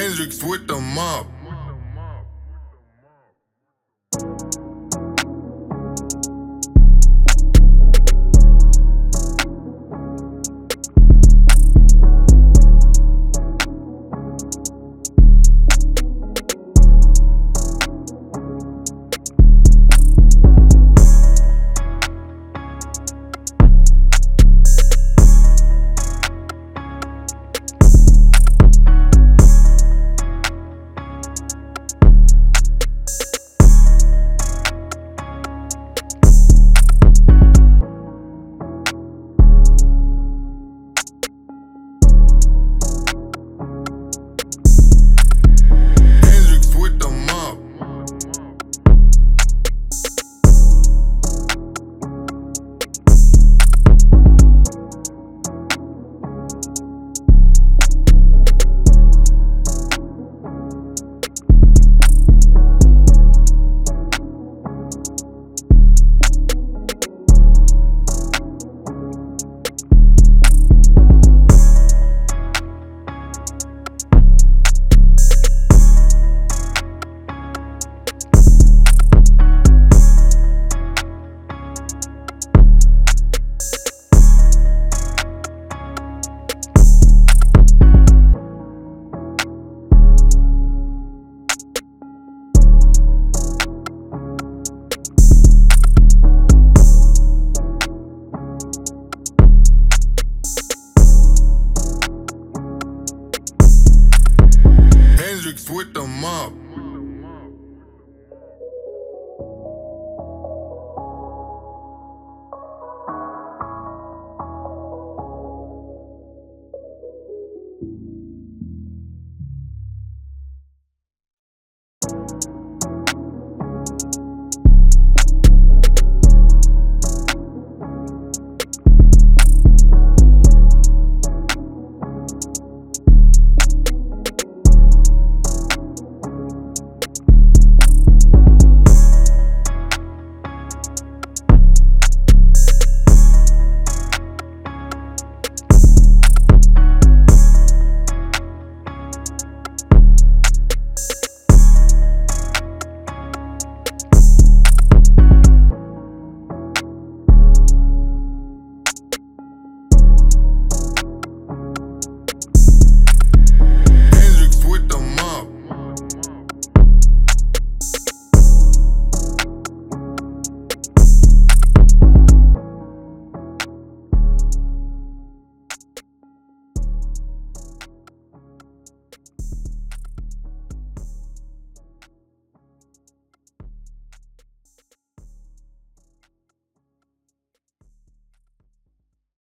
Hendrix with the mop. With the mob.